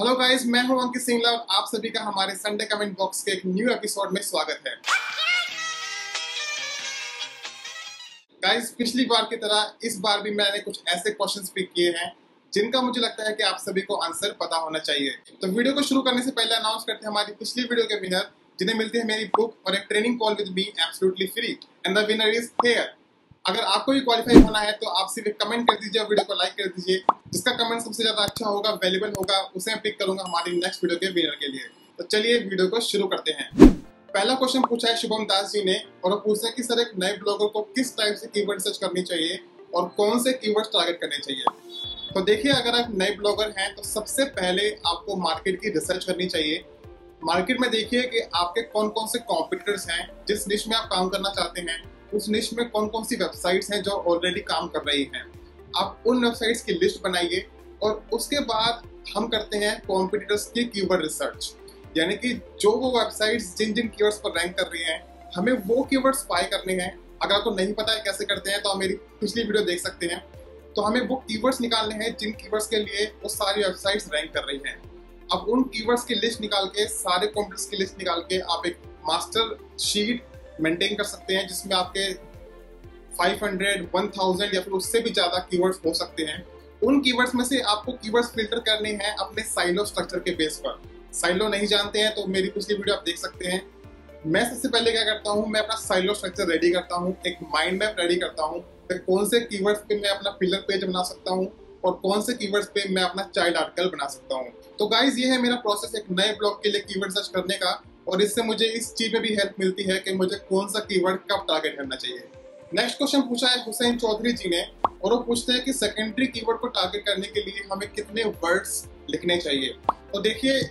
Hello guys मैं हूँ अंकित सिंगला और आप सभी का हमारे संडे कमेंट बॉक्स के एक न्यू एपिसोड में स्वागत है। गाइस पिछली बार की तरह इस बार भी मैंने कुछ ऐसे क्वेश्चंस पिक किए हैं, जिनका मुझे लगता है कि आप सभी को आंसर पता होना चाहिए। तो वीडियो को शुरू करने से पहले अनाउंस करते हैं हमारी पिछली वीडियो के विनर जिन्हें मिलती है मेरी बुक और एक training call with me absolutely free and the winner is here अगर आपको भी क्वालिफाई होना है तो आप सिर्फ़ कमेंट कर दीजिए और वीडियो को लाइक कर दीजिए। जिसका कमेंट सबसे ज़्यादा अच्छा होगा वैल्यूबल होगा, उसे मैं पिक करूँगा हमारी नेक्स्ट वीडियो के विनर के लिए। तो चलिए वीडियो को शुरू करते हैं। पहला क्वेश्चन पूछा है शुभम दास जी ने, और वो पूछते हैं कि सर, एक नए ब्लॉगर को किस टाइप से कीवर्ड सर्च करनी चाहिए और कौन से कीवर्ड टारगेट करने चाहिए? तो देखिए, अगर आप नए ब्लॉगर हैं तो सबसे पहले आपको मार्केट की रिसर्च करनी चाहिए। मार्केट में देखिए कि आपके कौन कौन से कॉम्पिटिटर्स हैं, जिस निश में आप काम करना चाहते हैं। उस निश में कौन कौन सी वेबसाइट्स हैं जो ऑलरेडी काम कर रही हैं? आप उन वेबसाइट्स की लिस्ट बनाइए और उसके बाद हम करते हैं कॉम्पिटिटर्स की कीवर्ड रिसर्च यानी कि जो वो वेबसाइट्स जिन जिन कीवर्ड्स पर रैंक कर रही हैं, हमें वो कीवर्ड्स पाए करने हैं। अगर आपको नहीं पता है कैसे करते हैं तो आप मेरी पिछली वीडियो देख सकते हैं। तो हमें वो कीवर्ड्स निकालने हैं जिन कीवर्ड्स के लिए वो सारी वेबसाइट्स रैंक कर रही हैं। अब उन कीवर्ड्स की लिस्ट निकाल के, सारे कॉम्पिटिटर्स की लिस्ट निकाल के आप एक मास्टर शीट मेंटेन कर सकते हैं जिसमें आपके 500, 1000 या फिर उससे भी ज़्यादा कीवर्ड्स हो सकते हैं। उन कीवर्ड्स में से आपको कीवर्ड्स फ़िल्टर करने हैं अपने साइलो स्ट्रक्चर के बेस पर। साइलो नहीं जानते हैं तो मेरी पिछली वीडियो आप देख सकते हैं। मैं सबसे पहले क्या करता हूँ मैं अपना साइलो स्ट्रक्चर रेडी करता हूँ एक माइंड मैप रेडी करता हूँ फिर कौन से कीवर्ड्स पे मैं अपना पिलर पेज बना सकता हूँ और कौन से कीवर्ड्स पे मैं अपना चाइल्ड आर्टिकल बना सकता हूँ। तो गाइज़ ये है मेरा प्रोसेस एक नए ब्लॉग के लिए कीवर्ड सर्च करने का। और इससे मुझे इस चीज़ में भी हेल्प मिलती है कि मुझे कौन सा कीवर्ड कब टारगेट करना चाहिए। नेक्स्ट क्वेश्चन पूछा है हुसैन चौधरी जी ने, और वो पूछते हैं कि सेकेंडरी कीवर्ड को टारगेट करने के लिए हमें कितने वर्ड्स लिखने चाहिए। तो देखिए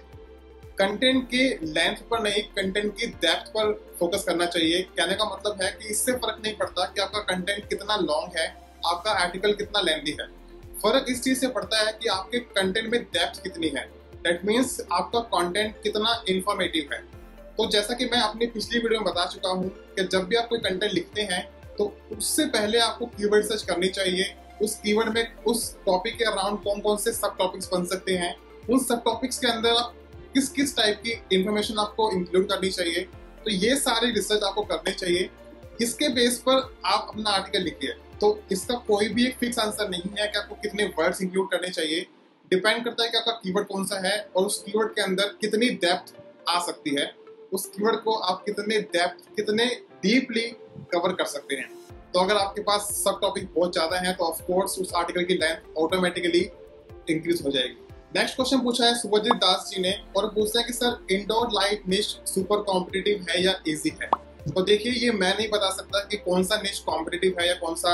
कंटेंट के लेंथ पर नहीं कंटेंट की डेप्थ पर फोकस करना चाहिए। कहने का मतलब है कि इससे फ़र्क नहीं पड़ता कि आपका कंटेंट कितना लॉन्ग है, आपका आर्टिकल कितना लेंथी है। फ़र्क इस चीज़ से पड़ता है कि आपके कंटेंट में डेप्थ कितनी है। दैट मीन्स आपका कंटेंट कितना इंफॉर्मेटिव है। तो जैसा कि मैं अपनी पिछली वीडियो में बता चुका हूँ कि जब भी आप कोई कंटेंट लिखते हैं तो उससे पहले आपको कीवर्ड सर्च करनी चाहिए। उस कीवर्ड में उस टॉपिक के अराउंड कौन कौन से सब टॉपिक्स बन सकते हैं। उन सब टॉपिक्स के अंदर आप किस किस टाइप की इंफॉर्मेशन आपको इंक्लूड करनी चाहिए। तो ये सारी रिसर्च आपको करनी चाहिए। इसके बेस पर आप अपना आर्टिकल लिखिए। तो इसका कोई भी एक फिक्स आंसर नहीं है कि आपको कितने वर्ड्स इंक्लूड करने चाहिए। डिपेंड करता है कि आपका कीवर्ड कौन सा है और उस कीवर्ड के अंदर कितनी डेप्थ आ सकती है। उस कीवर्ड को आप कितने डेप्थ कितने डीपली कवर कर सकते हैं। तो अगर आपके पास सब टॉपिक बहुत ज़्यादा है तो ऑफकोर्स उस आर्टिकल की लेंथ ऑटोमेटिकली इंक्रीज हो जाएगी। नेक्स्ट क्वेश्चन पूछा है सुभजीत दास जी ने और पूछते हैं कि, sir indoor light niche super competitive है या इजी है? तो देखिए, ये मैं नहीं बता सकता कि कौन सा निश कॉम्पिटिटिव है या कौन सा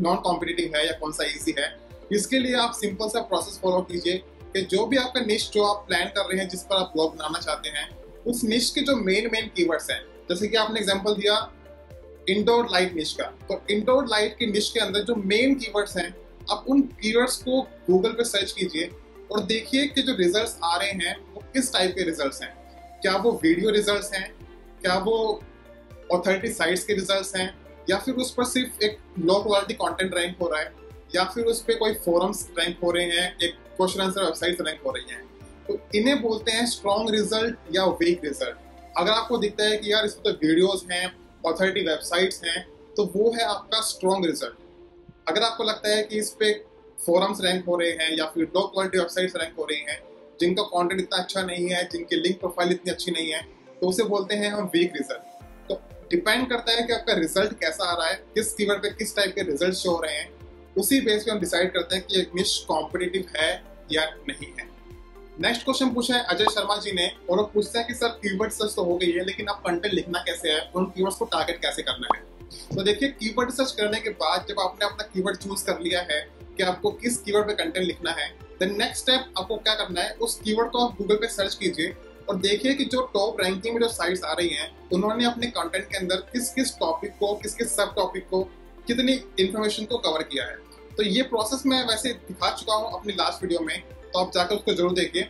नॉन कॉम्पिटिटिव है या कौन सा इजी है। इसके लिए आप सिंपल सा प्रोसेस फॉलो कीजिए कि जो भी आपका निश जो आप प्लान कर रहे हैं, जिस पर आप ब्लॉग बनाना चाहते हैं उस निश के जो मेन मेन कीवर्ड्स हैं, जैसे कि आपने एग्जांपल दिया इंडोर लाइट निश का तो इंडोर लाइट की निश के अंदर जो मेन कीवर्ड्स हैं, आप उन कीवर्ड्स को गूगल पे सर्च कीजिए और देखिए कि जो रिजल्ट्स आ रहे हैं, वो किस टाइप के रिजल्ट्स हैं। क्या वो वीडियो रिजल्ट्स हैं, क्या वो ऑथोरिटी साइट्स के रिजल्ट्स हैं, या फिर उस पर सिर्फ़ एक लो क्वालिटी कंटेंट रैंक हो रहा है, या फिर उस पर कोई फोरम्स रैंक हो रहे हैं, एक क्वेश्चन आंसर वेबसाइट रैंक हो रही हैं। तो इन्हें बोलते हैं स्ट्रॉन्ग रिज़ल्ट या वीक रिज़ल्ट अगर आपको दिखता है कि यार इसमें तो वीडियोस हैं ऑथोरिटी वेबसाइट्स हैं तो वो है आपका स्ट्रॉन्ग रिज़ल्ट अगर आपको लगता है कि इस पे फोरम्स रैंक हो रहे हैं या फिर लो क्वालिटी वेबसाइट्स रैंक हो रही हैं, जिनका कंटेंट इतना अच्छा नहीं है, जिनकी लिंक प्रोफ़ाइल इतनी अच्छी नहीं है तो उसे बोलते हैं हम वीक रिज़ल्ट तो डिपेंड करता है कि आपका रिज़ल्ट कैसा आ रहा है, किस कीवर्ड पे किस टाइप के रिज़ल्ट शो हो रहे हैं, उसी बेस पे हम डिसाइड करते हैं कि एक निश कॉम्पिटिटिव है या नहीं है. नेक्स्ट क्वेश्चन पूछा है अजय शर्मा जी ने, और वो पूछते हैं कि, सर कीवर्ड सर्च तो हो गई है, लेकिन अब कंटेंट लिखना कैसे है उन कीवर्ड्स को टारगेट कैसे करना है? तो देखिए कीवर्ड सर्च करने के बाद जब आपने अपना कीवर्ड चूज़ कर लिया है कि आपको किस कीवर्ड पे कंटेंट लिखना है देन नेक्स्ट स्टेप आपको क्या करना है, उस कीवर्ड को आप गूगल पे सर्च कीजिए और देखिए कि जो टॉप रैंकिंग में जो साइट्स आ रही हैं, उन्होंने अपने कंटेंट के अंदर किस किस टॉपिक को, किस किस सब टॉपिक को कितनी इन्फॉर्मेशन को कवर किया है। तो ये प्रोसेस मैं वैसे दिखा चुका हूँ अपनी लास्ट वीडियो में तो आप जाकर उसको ज़रूर देखिए।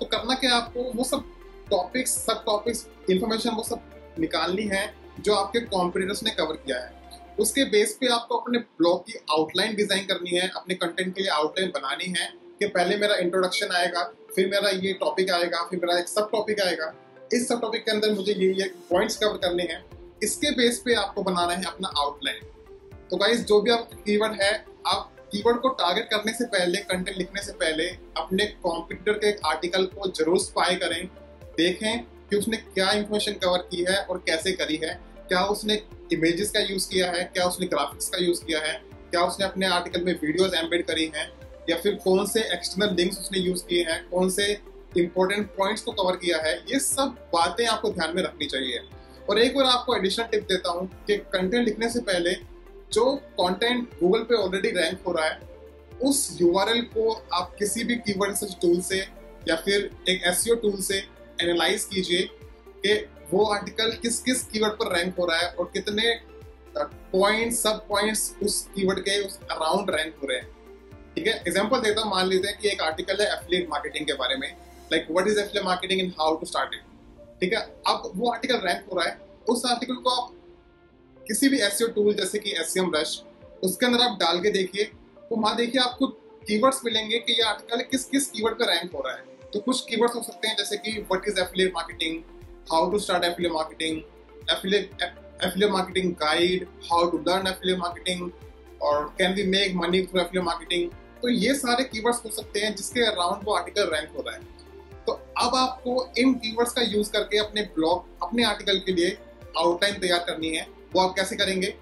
तो करना क्या आपको? वो सब टॉपिक्स सब टॉपिक्स इंफॉर्मेशन वो सब निकालनी है, जो आपके कॉम्पिटिटर्स ने कवर किया है। उसके बेस पे आपको अपने ब्लॉग की आउटलाइन डिज़ाइन करनी है, अपने कंटेंट के लिए आउटलाइन बनानी है कि पहले मेरा इंट्रोडक्शन आएगा, फिर मेरा ये टॉपिक आएगा, फिर मेरा एक सब टॉपिक आएगा। इस सब टॉपिक के अंदर मुझे ये ये पॉइंट्स कवर करने हैं। इसके बेस पे आपको बनाना है अपना आउटलाइन तो गाइज़ जो भी आपका कीवर्ड है, आप कीवर्ड को टारगेट करने से पहले कंटेंट लिखने से पहले, अपने कॉम्पिटिटर के आर्टिकल को ज़रूर स्पाई करें, देखें कि उसने क्या इंफॉर्मेशन कवर की है और कैसे करी है, क्या उसने इमेजेस का यूज़ किया है, क्या उसने ग्राफिक्स का यूज़ किया है, क्या उसने अपने आर्टिकल में वीडियोज़ एम्बेड करी हैं, या फिर कौन से एक्सटर्नल लिंक्स उसने यूज़ किए हैं, कौन से इंपॉर्टेंट पॉइंट्स को कवर किया है, ये सब बातें आपको ध्यान में रखनी चाहिए। और एक बार आपको एडिशनल टिप देता हूँ कि कंटेंट लिखने से पहले जो कंटेंट गूगल पे ऑलरेडी रैंक हो रहा है, उस यूआरएल को आप किसी भी कीवर्ड रिसर्च टूल से या फिर एक एस टूल से एनालाइज कीजिए कि वो आर्टिकल किस किस कीवर्ड पर रैंक हो रहा है और कितने पॉइंट सब पॉइंट्स उस कीवर्ड के उस अराउंड रैंक हो रहे हैं। ठीक है? एग्जांपल देता हूँ, मान लेते हैं कि एक आर्टिकल है एफिलिएट मार्केटिंग के बारे में। Like what is affiliate marketing and how to start it ठीक है? अब वो आर्टिकल रैंक हो रहा है, उस आर्टिकल को आप किसी भी एस टूल e जैसे कि एस रश उसके अंदर आप डाल के देखिए। तो वहाँ देखिए, आपको कीवर्ड्स मिलेंगे कि ये आर्टिकल किस किस कीवर्ड पर रैंक हो रहा है। तो कुछ कीवर्ड्स हो सकते हैं, जैसे कि what is affiliate marketing how to start affiliate marketing affiliate marketing guide how to learn affiliate marketing और can we make money through affiliate marketing तो ये सारे कीवर्ड्स हो सकते हैं, जिसके अराउंड वो आर्टिकल रैंक हो रहा है। तो अब आपको इन कीवर्ड्स का यूज़ करके अपने ब्लॉग अपने आर्टिकल के लिए आउटलाइन तैयार करनी है। वो आप कैसे करेंगे?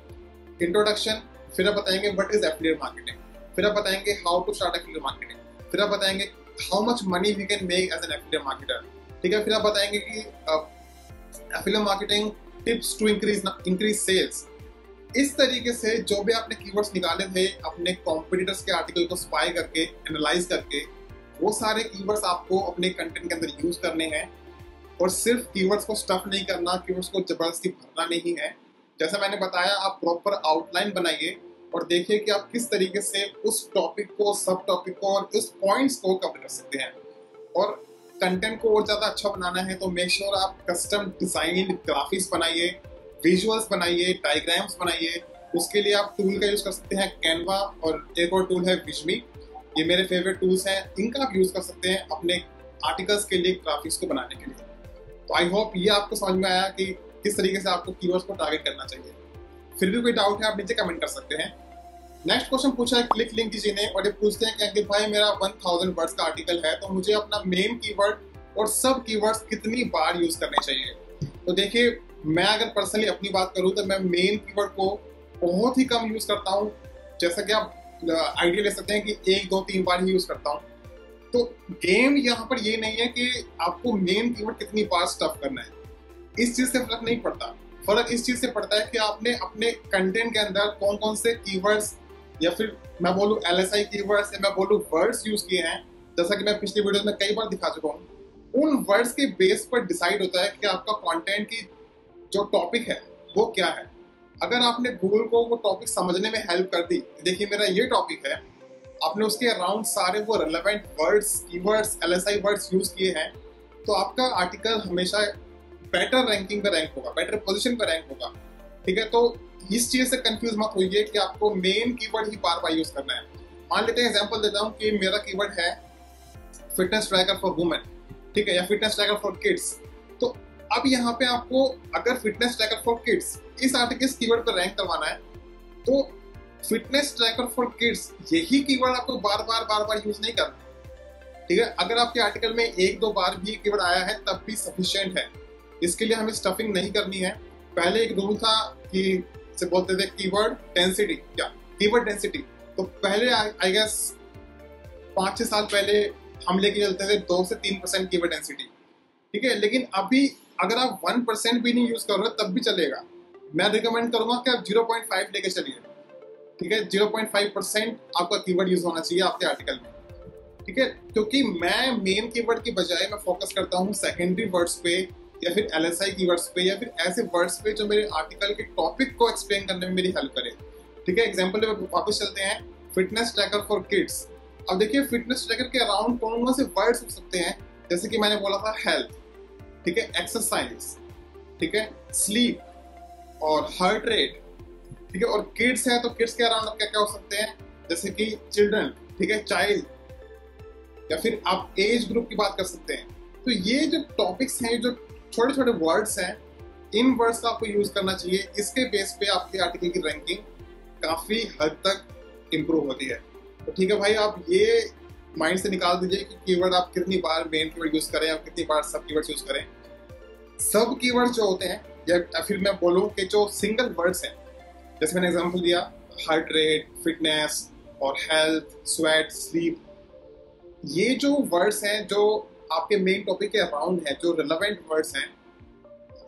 इंट्रोडक्शन फिर आप बताएँगे व्हाट इज़ एफिलिएट मार्केटिंग फिर आप बताएँगे how to start affiliate marketing फिर आप बताएँगे how much money we can make as an affiliate marketer ठीक है, फिर आप बताएँगे कि affiliate marketing tips to increase increase sales इस तरीके से जो भी आपने कीवर्ड्स निकाले थे, अपने कॉम्पिटिटर्स के आर्टिकल को स्पाई करके एनालाइज करके, वो सारे कीवर्ड्स आपको अपने कंटेंट के अंदर यूज़ करने हैं। और सिर्फ़ कीवर्ड्स को स्टफ़ नहीं करना कीवर्ड्स को ज़बरदस्ती भरना नहीं है। जैसा मैंने बताया, आप प्रॉपर आउटलाइन बनाइए और देखिए कि आप किस तरीके से उस टॉपिक को सब टॉपिक को और उस पॉइंट्स को कवर कर सकते हैं। और कंटेंट को और ज़्यादा अच्छा बनाना है तो मेक श्योर sure आप कस्टम डिज़ाइन ग्राफिक्स बनाइए विजुअल्स बनाइए डायग्राम्स बनाइए। उसके लिए आप टूल का यूज़ कर सकते हैं कैनवा और एक और टूल है विजमी ये मेरे फेवरेट टूल्स हैं। इनका आप यूज़ कर सकते हैं अपने आर्टिकल्स के लिए ग्राफिक्स को बनाने के लिए। तो आई होप ये आपको समझ में आया कि किस तरीके से आपको कीवर्ड्स को टारगेट करना चाहिए। फिर भी कोई डाउट है, आप नीचे कमेंट कर सकते हैं। नेक्स्ट क्वेश्चन पूछा है क्लिक लिंक जी ने, और ये पूछते हैं कि अंकित भाई मेरा 1000 वर्ड्स का आर्टिकल है तो मुझे अपना मेन कीवर्ड और सब कीवर्ड्स कितनी बार यूज़ करने चाहिए? तो देखिए, मैं अगर पर्सनली अपनी बात करूँ तो मैं मेन कीवर्ड को बहुत ही कम यूज़ करता हूँ। जैसा कि आप आइडिया ले सकते हैं कि एक, दो, तीन बार ही यूज़ करता हूँ। तो गेम यहाँ पर ये नहीं है कि आपको मेन कीवर्ड कितनी बार स्टफ़ करना है। इस चीज़ से फ़र्क नहीं पड़ता। फ़र्क इस चीज़ से पड़ता है कि आपने अपने कंटेंट के अंदर कौन कौन से कीवर्ड्स या फिर मैं बोलूँ एल एस आई कीवर्ड्स या मैं बोलूँ वर्ड्स यूज़ किए हैं, जैसा कि मैं पिछली वीडियो में कई बार दिखा चुका हूँ, उन वर्ड्स के बेस पर डिसाइड होता है कि आपका कंटेंट की जो टॉपिक है, वो क्या है। अगर आपने गूगल को वो टॉपिक समझने में हेल्प कर दी, देखिए मेरा ये टॉपिक है, आपने उसके अराउंड सारे वो relevant words keywords LSI words use किए हैं तो आपका आर्टिकल हमेशा बेटर रैंकिंग पे रैंक होगा बेटर पोजीशन पे रैंक होगा। ठीक है तो इस चीज़ से कंफ्यूज मत होइए कि आपको मेन कीवर्ड ही बार बार यूज़ करना है। मान लेते हैं एग्जांपल देता हूँ कि मेरा कीवर्ड है फिटनेस ट्रैकर फॉर वुमेन ठीक है, या फिटनेस ट्रैकर फॉर किड्स तो अब यहाँ पे आपको अगर फिटनेस ट्रैकर फॉर किड्स इस आर्टिकल कीवर्ड पर रैंक करवाना है? तो फिटनेस ट्रैकर फॉर किड्स यही कीवर्ड आपको बार बार बार बार यूज़ नहीं करना। ठीक है, अगर आपके आर्टिकल में एक दो बार भी कीवर्ड आया है, तब भी सफिशियंट है। इसके लिए हमें स्टफिंग नहीं करनी है। पहले एक रूल था कि से बोलते थे कीवर्ड डेंसिटी क्या कीवर्ड डेंसिटी तो पहले आई गेस पाँच छह साल पहले हम लेके चलते थे दो से तीन परसेंट कीवर्ड डेंसिटी ठीक है, लेकिन अभी अगर आप वन परसेंट भी नहीं यूज़ कर रहे तब भी चलेगा। मैं रिकमेंड करूँगा कि आप ज़ीरो पॉइंट फाइव लेके चलिए। ठीक है ज़ीरो पॉइंट फाइव परसेंट आपका कीवर्ड यूज़ होना चाहिए आपके आर्टिकल में। ठीक है, क्योंकि मैं मेन कीवर्ड की बजाय मैं फोकस करता हूँ सेकेंडरी वर्ड्स पे या फिर एल एस आई कीवर्ड्स पे, या फिर ऐसे वर्ड्स पे जो मेरे आर्टिकल के टॉपिक को एक्सप्लेन करने में मेरी हेल्प करे। ठीक है? एग्ज़ाम्पल वापस चलते हैं। फिटनेस ट्रैकर फॉर किड्स अब देखिए फिटनेस ट्रैकर के अराउंड कौन कौन से वर्ड्स हो सकते हैं? जैसे कि मैंने बोला था हेल्थ ठीक है? एक्सरसाइज ठीक है? स्लीप और हार्ट रेट ठीक है? और किड्स हैं तो किड्स के अराउंड क्या क्या हो सकते हैं? जैसे कि चिल्ड्रन ठीक है? चाइल्ड या फिर आप एज ग्रुप की बात कर सकते हैं। तो ये जो टॉपिक्स हैं जो छोटे छोटे वर्ड्स हैं। इन वर्ड्स का आपको यूज़ करना चाहिए। इसके बेस पे आपके आर्टिकल की रैंकिंग काफ़ी हद तक इम्प्रूव होती है। तो ठीक है भाई, आप ये माइंड से निकाल दीजिए कि कीवर्ड आप कितनी बार मेन कीवर्ड यूज़ करें, आप कितनी बार सब कीवर्ड्स यूज़ करें। सब कीवर्ड जो होते हैं, या फिर मैं बोलूँ कि जो सिंगल वर्ड्स हैं, जैसे मैंने एग्जांपल दिया हार्ट रेट फिटनेस और हेल्थ स्वेट स्लीप ये जो वर्ड्स हैं, जो आपके मेन टॉपिक के अराउंड है, जो रिलेवेंट वर्ड्स हैं,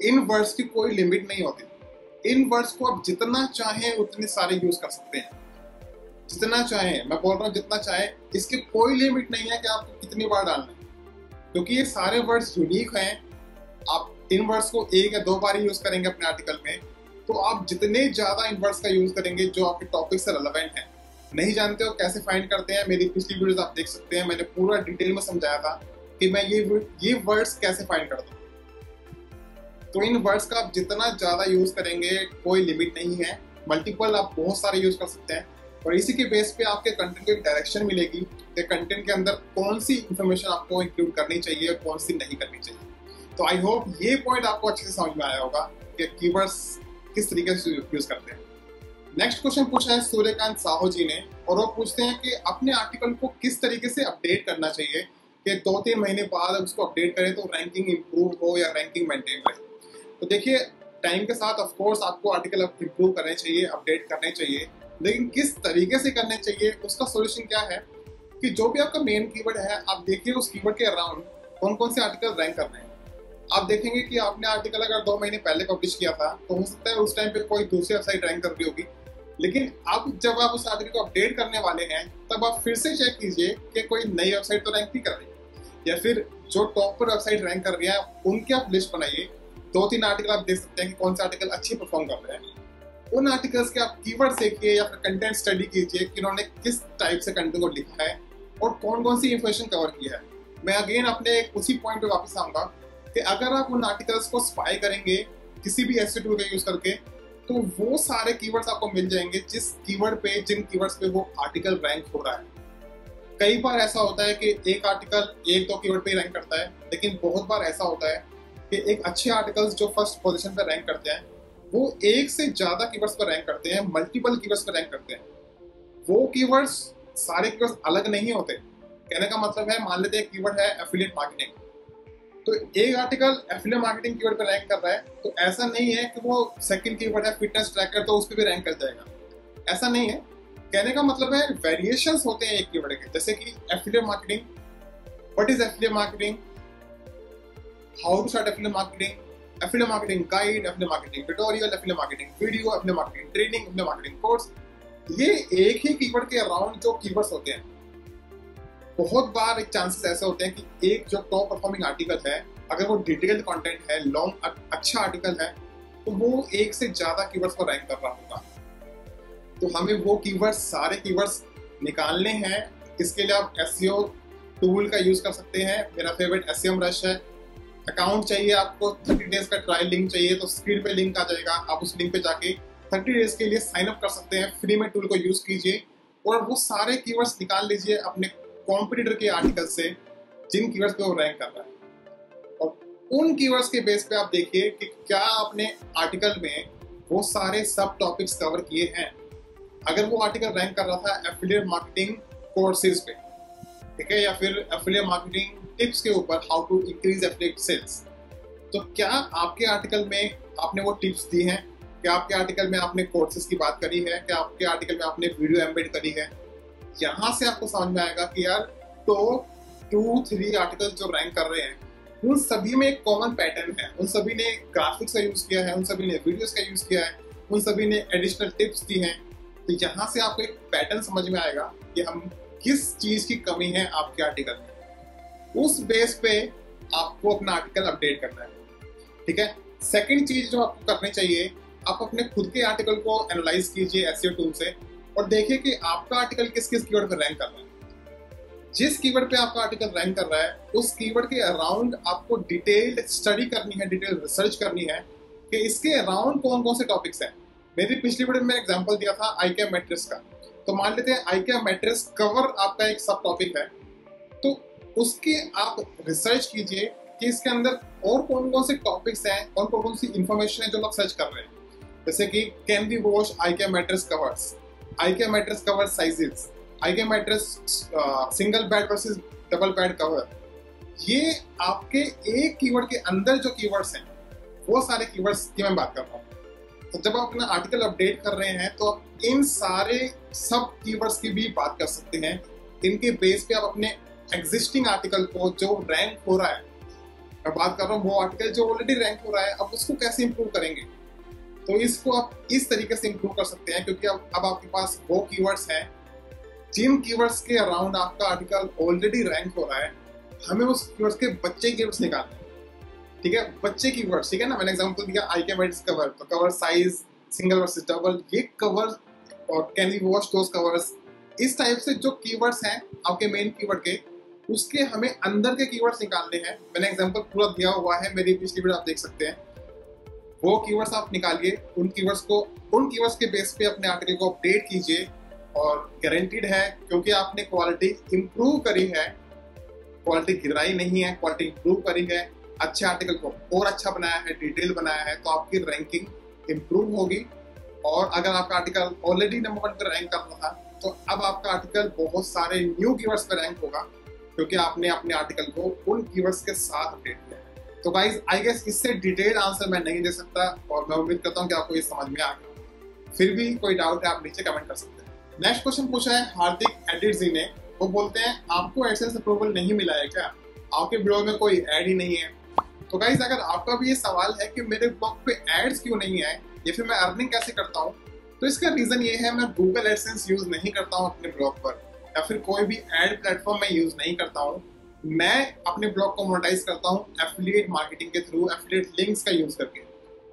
इन वर्ड्स की कोई लिमिट नहीं होती। इन वर्ड्स को आप जितना चाहें, उतने सारे यूज़ कर सकते हैं। जितना चाहें, मैं बोल रहा हूँ जितना चाहें, इसकी कोई लिमिट नहीं है कि आपको कितनी बार डालना है। क्योंकि ये सारे वर्ड्स यूनिक हैं, आप इन वर्ड्स को एक या दो बार ही यूज़ करेंगे अपने आर्टिकल में तो आप जितने ज़्यादा इन वर्ड्स का यूज़ करेंगे, जो आपके टॉपिक से रिलेवेंट है। नहीं जानते हो कैसे फाइंड करते हैं, मेरी पिछली वीडियोस आप देख सकते हैं, मैंने पूरा डिटेल में समझाया था। कि मैं ये ये वर्ड्स कैसे फाइंड कर हूँ? तो इन वर्ड्स का आप जितना ज़्यादा यूज़ करेंगे, कोई लिमिट नहीं है। मल्टीपल आप बहुत सारे यूज़ कर सकते हैं। और इसी के बेस पे आपके कंटेंट को डायरेक्शन मिलेगी कि कंटेंट के अंदर कौन सी इन्फॉर्मेशन आपको इंक्लूड करनी चाहिए और कौन सी नहीं करनी चाहिए। तो आई होप ये पॉइंट आपको अच्छे से समझ में आया होगा कि कीवर्ड्स किस तरीके से यूज़ करते हैं। नेक्स्ट क्वेश्चन पूछा है सूर्यकांत साहू जी ने और वो पूछते हैं कि अपने आर्टिकल को किस तरीके से अपडेट करना चाहिए? कि दो तीन महीने बाद उसको अपडेट करें तो रैंकिंग इम्प्रूव हो या रैंकिंग मेंटेन रहे। तो देखिए टाइम के साथ ऑफ़ कोर्स आपको आर्टिकल इम्प्रूव करने चाहिए अपडेट करने चाहिए, लेकिन किस तरीके से करने चाहिए, उसका सोल्यूशन क्या है? कि जो भी आपका मेन कीवर्ड है, आप देखिए उस कीवर्ड के अराउंड कौन कौन से आर्टिकल रैंक कर रहे हैं। आप देखेंगे कि आपने आर्टिकल अगर दो महीने पहले पब्लिश किया था तो हो सकता है उस टाइम पे कोई दूसरी वेबसाइट रैंक कर रही होगी। लेकिन अब जब आप उस आर्टिकल को अपडेट करने वाले हैं, तब आप फिर से चेक कीजिए कि कोई नई वेबसाइट तो रैंक नहीं कर रही। या फिर जो टॉप पर वेबसाइट रैंक कर रही है, उनकी आप लिस्ट बनाइए। दो तीन आर्टिकल आप देख सकते हैं कि कौन से आर्टिकल अच्छे परफॉर्म कर रहे हैं। उन आर्टिकल्स के आप कीवर्ड देखिए या फिर कंटेंट स्टडी कीजिए कि उन्होंने किस टाइप से कंटेंट को लिखा है और कौन कौन सी इंफॉर्मेशन कवर की है। मैं अगेन अपने उसी पॉइंट पे वापस आऊँगा कि अगर आप उन आर्टिकल्स को स्पाई करेंगे, किसी भी ऐसे टूल का यूज़ करके तो वो सारे कीवर्ड्स आपको मिल जाएँगे जिस कीवर्ड पे, जिन कीवर्ड्स पे वो आर्टिकल रैंक हो रहा है। कई बार ऐसा होता है कि एक आर्टिकल एक दो कीवर्ड पे रैंक करता है, लेकिन बहुत बार ऐसा होता है कि एक अच्छे आर्टिकल्स जो फ़र्स्ट पोजीशन पर रैंक करते हैं, वो एक से ज़्यादा कीवर्ड्स पर रैंक करते हैं मल्टीपल कीवर्ड्स पर रैंक करते हैं। वो कीवर्ड्स सारे कीवर्ड्स अलग नहीं होते। कहने का मतलब है, मान लेते हैं कीवर्ड है एफिलिएट मार्केटिंग तो एक आर्टिकल एफिलिएट मार्केटिंग कीवर्ड पर रैंक कर रहा है तो ऐसा नहीं है कि वो सेकंड कीवर्ड है फिटनेस ट्रैकर तो उस पर भी रैंक कर जाएगा। ऐसा नहीं है। कहने का मतलब है वेरिएशंस होते हैं एक कीवर्ड के। जैसे कि affiliate marketing what is affiliate marketing how to start affiliate marketing, affiliate marketing guide, affiliate marketing tutorial, affiliate marketing video, affiliate marketing training, affiliate marketing course. ये एक ही कीवर्ड के अराउंड जो कीवर्ड्स होते हैं। बहुत बार एक चांसेस ऐसे होते हैं कि एक जो टॉप परफॉर्मिंग आर्टिकल है अगर वो डिटेल्ड कंटेंट है लॉन्ग अच्छा आर्टिकल है तो वो एक से ज़्यादा कीवर्ड्स पर रैंक कर रहा होगा। तो हमें वो कीवर्ड्स सारे कीवर्ड्स निकालने हैं। इसके लिए आप एस टूल का यूज़ कर सकते हैं। मेरा फेवरेट एस रश है। अकाउंट चाहिए आपको थर्टी डेज़ का ट्रायल लिंक चाहिए तो स्क्रीन पे लिंक आ जाएगा। आप उस लिंक पे जाके थर्टी डेज़ के लिए साइन अप कर सकते हैं। फ्री में टूल को यूज़ कीजिए और वो सारे कीवर्ड्स निकाल लीजिए अपने कॉम्पिटिटर के आर्टिकल से, जिन कीवर्ड्स पे वो रैंक कर रहा है। और उन कीवर्ड्स के बेस पे आप देखिए कि क्या आपने आर्टिकल में वो सारे सब टॉपिक्स कवर किए हैं। अगर वो आर्टिकल रैंक कर रहा था एफिलिएट मार्केटिंग कोर्सेज पे, ठीक है, या फिर एफिलिएट मार्केटिंग टिप्स के ऊपर how to increase affiliate sales तो क्या आपके आर्टिकल में आपने वो टिप्स दी हैं? क्या आपके आर्टिकल में आपने कोर्सेज की बात करी है? क्या आपके आर्टिकल में आपने वीडियो एम्बेड करी है? यहाँ से आपको समझ में आएगा कि यार तो टू थ्री आर्टिकल जो रैंक कर रहे हैं, उन सभी में एक कॉमन पैटर्न है। उन सभी ने ग्राफिक्स का यूज़ किया है, उन सभी ने वीडियोस का यूज़ किया है, उन सभी ने एडिशनल टिप्स दी हैं। तो यहाँ से आपको एक पैटर्न समझ में आएगा कि हम किस चीज़ की कमी है आपके आर्टिकल में। उस बेस पे आपको अपना आर्टिकल अपडेट करना है। ठीक है? सेकंड चीज़ जो आपको करनी चाहिए, आप अपने खुद के आर्टिकल को एनालाइज कीजिए एस टूल से और देखिए कि आपका आर्टिकल किस किस कीवर्ड पर रैंक कर रहा है। जिस कीवर्ड पे आपका आर्टिकल रैंक कर रहा है, उस कीवर्ड के अराउंड आपको डिटेल्ड स्टडी करनी है डिटेल रिसर्च करनी है कि इसके अराउंड कौन कौन से टॉपिक्स हैं। मेरी पिछली वीडियो में एग्ज़ाम्पल दिया था आई क्या मैट्रिक्स का। तो मान लेते हैं आई क्या मैट्रिक्स कवर आपका एक सब टॉपिक है। तो उसके आप रिसर्च कीजिए कि इसके अंदर और कौन कौन से टॉपिक्स हैं और कौन कौन सी इंफॉर्मेशन है जो लोग सर्च कर रहे हैं। जैसे कि कैन बी वॉश आई के मैट्रेस कवर्स आई के मैट्रेस कवर साइजेस आई के mattress single bed versus double bed cover ये आपके एक कीवर्ड के अंदर जो कीवर्ड्स हैं, वो सारे कीवर्ड्स की मैं बात कर रहा हूँ। तो जब आप अपना आर्टिकल अपडेट कर रहे हैं तो आप इन सारे सब कीवर्ड्स की भी बात कर सकते हैं। इनके बेस पे आप अपने एग्जिस्टिंग आर्टिकल को जो रैंक हो रहा है, मैं बात कर रहा हूँ, वो आर्टिकल जो ऑलरेडी रैंक हो रहा है, अब उसको कैसे इम्प्रूव करेंगे? तो इसको आप इस तरीके से इंप्रूव कर सकते हैं, क्योंकि अब अब आपके पास वो कीवर्ड्स हैं, जिन कीवर्ड्स के अराउंड आपका आर्टिकल ऑलरेडी रैंक हो रहा है, हमें उस कीवर्ड्स के बच्चे कीवर्ड्स निकालने ठीक है? बच्चे की कीवर्ड्स ठीक है ना? मैंने एग्जांपल दिया आई के वर्ड्स कवर तो cover size single versus double ये कवर और can we wash those covers इस टाइप से जो कीवर्ड्स हैं, आपके मेन कीवर्ड के, उसके हमें अंदर के कीवर्ड्स निकालने हैं। मैंने एग्जांपल पूरा दिया हुआ है, मेरी पिछली वीडियो आप देख सकते हैं। वो कीवर्ड्स आप निकालिए, उन कीवर्ड्स को, उन कीवर्ड्स के बेस पे अपने आर्टिकल को अपडेट कीजिए, और गारंटीड है, क्योंकि आपने क्वालिटी इंप्रूव करी है। क्वालिटी गिराई नहीं है क्वालिटी इंप्रूव करी है। अच्छे आर्टिकल को और अच्छा बनाया है डिटेल बनाया है तो आपकी रैंकिंग इम्प्रूव होगी। और अगर आपका आर्टिकल ऑलरेडी नंबर वन पर रैंक कर रहा था तो अब आपका आर्टिकल बहुत सारे न्यू कीवर्ड्स पर रैंक होगा, क्योंकि आपने अपने आर्टिकल को उन कीवर्ड्स के साथ अपडेट किया तो गाइज़ आई गेस इससे डिटेल आंसर मैं नहीं दे सकता, और मैं उम्मीद करता हूँ कि आपको ये समझ में आ गया। फिर भी कोई डाउट है, आप नीचे कमेंट कर सकते हैं। नेक्स्ट क्वेश्चन पूछा है हार्दिक एडिट जी ने। वो बोलते हैं, आपको एडसेंस अप्रूवल नहीं मिला है क्या? आपके ब्लॉग में कोई एड ही नहीं है। तो गाइज़ अगर आपका भी ये सवाल है कि मेरे ब्लॉग पे एड्स क्यों नहीं आए, या फिर मैं अर्निंग कैसे करता हूँ तो इसका रीजन ये है, मैं गूगल एडसेंस यूज़ नहीं करता हूँ अपने ब्लॉग पर, या फिर कोई भी एड प्लेटफॉर्म मैं यूज़ नहीं करता हूँ। मैं अपने ब्लॉग को मोनेटाइज करता हूँ एफिलिएट मार्केटिंग के थ्रू एफिलिएट लिंक्स का यूज़ करके।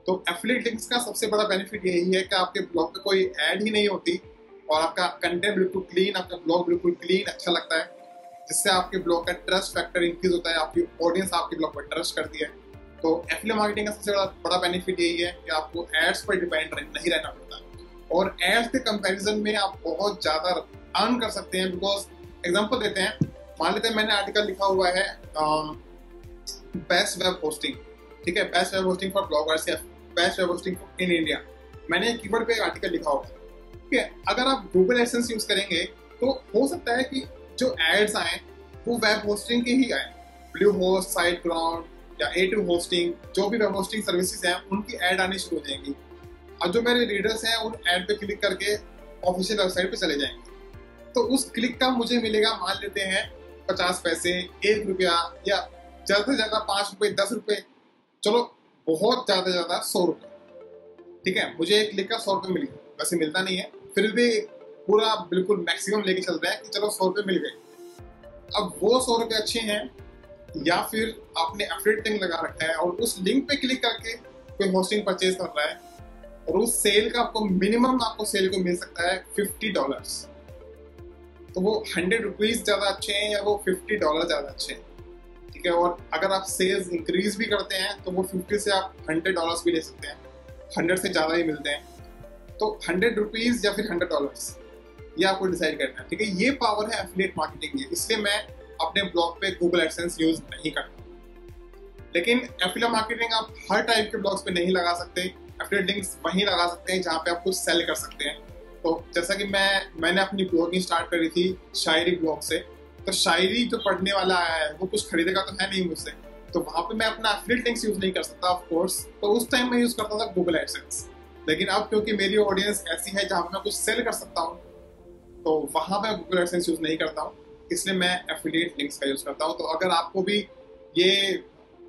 तो एफिलिएट लिंक्स का सबसे बड़ा बेनिफिट यही है कि आपके ब्लॉग पे कोई एड ही नहीं होती, और आपका कंटेंट बिल्कुल क्लीन आपका ब्लॉग बिल्कुल क्लीन अच्छा लगता है। जिससे आपके ब्लॉग का ट्रस्ट फैक्टर इंक्रीज होता है, आपकी ऑडियंस आपके ब्लॉग पर ट्रस्ट करती है। तो एफिलिएट मार्केटिंग का सबसे बड़ा बड़ा बेनिफिट यही है कि आपको एड्स पर डिपेंड नहीं रहना पड़ता। और एड्स के कंपैरिजन में आप बहुत ज़्यादा अर्न कर सकते हैं बिकॉज़ एग्जांपल देते हैं, मान लेते हैं मैंने आर्टिकल लिखा हुआ है बेस्ट वेब होस्टिंग ठीक है? Best web hosting for bloggers या best web hosting in India मैंने कीवर्ड पे एक आर्टिकल लिखा हुआ है, ठीक है? अगर आप गूगल एसेंस यूज़ करेंगे तो हो सकता है कि जो एड्स आए, वो वेब होस्टिंग के ही आए। ब्लू होस्ट साइट ग्राउंड या ए टू होस्टिंग जो भी वेब होस्टिंग सर्विसेज़ हैं, उनकी एड आनी शुरू हो जाएँगी। और जो मेरे रीडर्स हैं, उन एड पे क्लिक करके ऑफिशियल वेबसाइट पे चले जाएँगे। तो उस क्लिक का मुझे मिलेगा, मान लेते हैं, पचास पैसे, एक रुपया या ज़्यादा से ज़्यादा पाँच रुपये दस रुपये चलो, बहुत ज़्यादा से ज़्यादा सौ रुपये ठीक है, मुझे एक क्लिक का सौ रुपये मिल गया। वैसे मिलता नहीं है, फिर भी पूरा बिल्कुल मैक्सिमम लेके चल रहा है कि चलो सौ रुपये मिल गए। अब वो सौ रुपये अच्छे हैं, या फिर आपने एफिलेट लिंक लगा रखा है और उस लिंक पे क्लिक करके कोई होस्टिंग परचेज कर रहा है और उस सेल का आपको मिनिमम आपको सेल को मिल सकता है फिफ्टी डॉलर्स तो वो हंड्रेड रुपीज़ ज़्यादा अच्छे हैं या वो फिफ्टी डॉलर ज़्यादा अच्छे हैं? ठीक है, और अगर आप सेल्स इंक्रीज भी करते हैं तो वो फिफ्टी से आप हंड्रेड डॉलर्स भी ले सकते हैं। हंड्रेड से ज़्यादा ही मिलते हैं। तो हंड्रेड रुपीज़ या फिर हंड्रेड डॉलर्स ये आपको डिसाइड करना है, ठीक है? ये पावर है एफिलेट मार्केटिंग की, इसलिए मैं अपने ब्लॉग पे गूगल एडसेंस यूज़ नहीं करता। लेकिन एफिलिएट मार्केटिंग आप हर टाइप के ब्लॉग्स पे नहीं लगा सकते एफिलेट लिंक्स वहीं लगा सकते हैं जहाँ पे आप कुछ सेल कर सकते हैं। तो जैसा कि मैं, मैंने अपनी ब्लॉगिंग स्टार्ट करी थी शायरी ब्लॉग से तो शायरी जो पढ़ने वाला आया है, वो कुछ खरीदेगा तो है नहीं मुझसे। तो वहाँ पे मैं अपना एफिलेट लिंक्स यूज़ नहीं कर सकता ऑफ़ कोर्स तो उस टाइम मैं यूज़ करता था गूगल एडसेंस लेकिन अब क्योंकि मेरी ऑडियंस ऐसी है जहाँ पे मैं कुछ सेल कर सकता हूँ तो वहाँ पे गूगल एडसेंस यूज़ नहीं करता हूँ, इसलिए मैं एफिलिएट लिंक्स का यूज़ करता हूँ। तो अगर आपको भी ये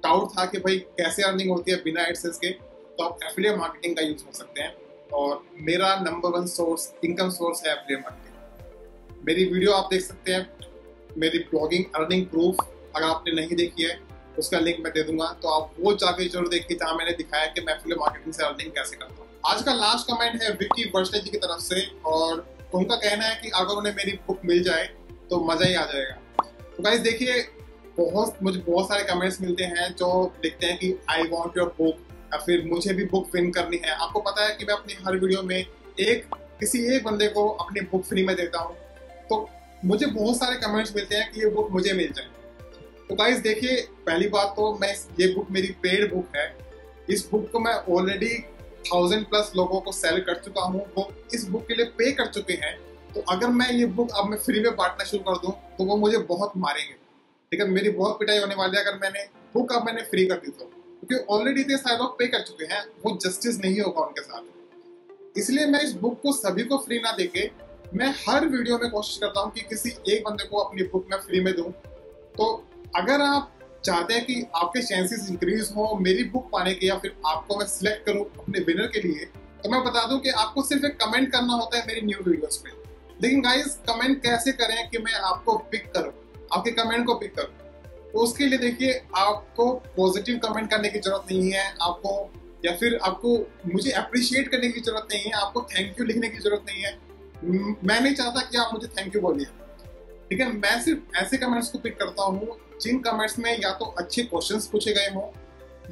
डाउट था कि भाई कैसे अर्निंग होती है बिना एडसेंस के तो आप एफिलिएट मार्केटिंग का यूज़ कर सकते हैं। और मेरा number one source income source है एफिलिएट मार्केटिंग मेरी वीडियो आप देख सकते हैं, मेरी ब्लॉगिंग अर्निंग प्रूफ अगर आपने नहीं देखी है, उसका लिंक मैं दे दूँगा। तो आप वो जाके ज़रूर देखिए जहाँ मैंने दिखाया कि मैं एफिलिएट मार्केटिंग से अर्निंग कैसे करता हूँ। आज का लास्ट कमेंट है विक्की वर्षले जी की तरफ़ से, और उनका कहना है कि अगर उन्हें मेरी बुक मिल जाए तो मज़ा ही आ जाएगा। तो गाइज़ देखिए, बहुत, मुझे बहुत सारे कमेंट्स मिलते हैं जो लिखते हैं कि आई वॉन्ट योर बुक या फिर मुझे भी बुक विन करनी है। आपको पता है कि मैं अपनी हर वीडियो में एक, किसी एक बंदे को अपनी बुक फ्री में देता हूँ। तो मुझे बहुत सारे कमेंट्स मिलते हैं कि ये बुक मुझे मिल जाए। तो गाइस देखिए, पहली बात तो मैं, ये बुक मेरी पेड बुक है। इस बुक को मैं ऑलरेडी थाउज़ेंड प्लस लोगों को सेल कर चुका हूँ, वो इस बुक के लिए पे कर चुके हैं तो अगर मैं ये बुक अब मैं फ्री में बांटना शुरू कर दूँ तो वो मुझे बहुत मारेंगे। ठीक है, मेरी बहुत पिटाई होने वाली है अगर मैंने बुक अब मैंने फ्री कर दी तो। क्योंकि ऑलरेडी इतने सारे लोग पे कर चुके हैं, वो जस्टिस नहीं होगा उनके साथ। इसलिए मैं इस बुक को सभी को फ्री ना देके, मैं हर वीडियो में कोशिश करता हूँ कि किसी एक बंदे को अपनी बुक मैं फ्री में दूँ। तो अगर आप चाहते हैं कि आपके चांसेस इंक्रीज हो, मेरी बुक पाने के, या फिर आपको मैं सिलेक्ट करूँ अपने विनर के लिए तो मैं बता दूँ कि आपको सिर्फ़ एक कमेंट करना होता है मेरी न्यू वीडियोस पे। लेकिन गाइस कमेंट कैसे करें कि मैं आपको पिक करूँ? आपके कमेंट को पिक करूँ? तो उसके लिए देखिए, आपको पॉजिटिव कमेंट करने की ज़रूरत नहीं है, आपको, या फिर आपको मुझे अप्रिशिएट करने की ज़रूरत नहीं है, आपको थैंक यू लिखने की ज़रूरत नहीं है। मैं नहीं चाहता कि आप मुझे थैंक यू बोलिए। ठीक है, मैं सिर्फ़ ऐसे कमेंट्स को पिक करता हूँ जिन कमेंट्स में या तो अच्छे क्वेश्चन पूछे गए हों,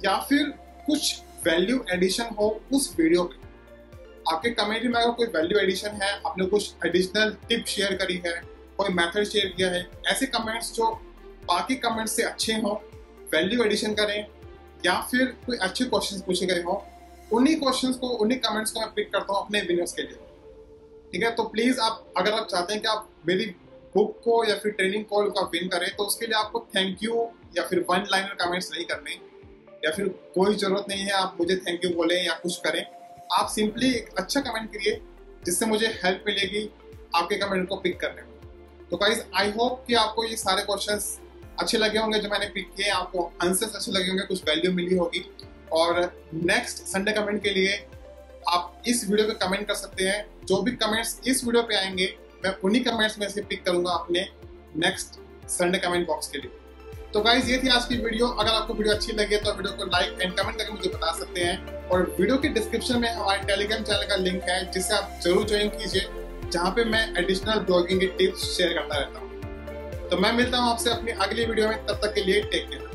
या फिर कुछ वैल्यू एडिशन हो उस वीडियो में। आपके कमेंट में अगर कोई वैल्यू एडिशन है, आपने कुछ एडिशनल टिप शेयर करी है, कोई मेथड शेयर किया है, ऐसे कमेंट्स जो बाकी कमेंट्स से अच्छे हों वैल्यू एडिशन करें, या फिर कोई अच्छे क्वेश्चन पूछे गए हों, उन्हीं क्वेश्चंस को, उन्हीं कमेंट्स को मैं पिक करता हूँ अपने विनर्स के लिए। ठीक है? तो प्लीज़ आप, अगर आप चाहते हैं कि आप मेरी बुक को या फिर ट्रेनिंग कॉल का विन करें तो उसके लिए आपको थैंक यू या फिर वन लाइनर कमेंट्स नहीं करने। या फिर कोई ज़रूरत नहीं है, आप मुझे थैंक यू बोले या कुछ करें। आप सिंपली एक अच्छा कमेंट करिए, जिससे मुझे हेल्प मिलेगी आपके कमेंट को पिक करने में। तो गाइज़ आई होप कि आपको ये सारे क्वेश्चन अच्छे लगे होंगे जो मैंने पिक किए। आपको आंसर्स अच्छे लगे होंगे, कुछ वैल्यू मिली होगी। और नेक्स्ट संडे कमेंट के लिए आप इस वीडियो पे कमेंट कर सकते हैं। जो भी कमेंट्स इस वीडियो पे आएँगे मैं उन्हीं कमेंट्स में से पिक करूँगा अपने नेक्स्ट संडे कमेंट बॉक्स के लिए। तो गाइज़ ये थी आज की वीडियो अगर आपको वीडियो अच्छी लगी तो वीडियो को लाइक एंड कमेंट करके मुझे बता सकते हैं। और वीडियो के डिस्क्रिप्शन में हमारे टेलीग्राम चैनल का लिंक है जिसे आप ज़रूर ज्वाइन कीजिए, जहाँ पे मैं एडिशनल ब्लॉगिंग के टिप्स शेयर करता रहता हूँ। तो मैं मिलता हूँ आपसे अपनी अगली वीडियो में। तब तक के लिए टेक केयर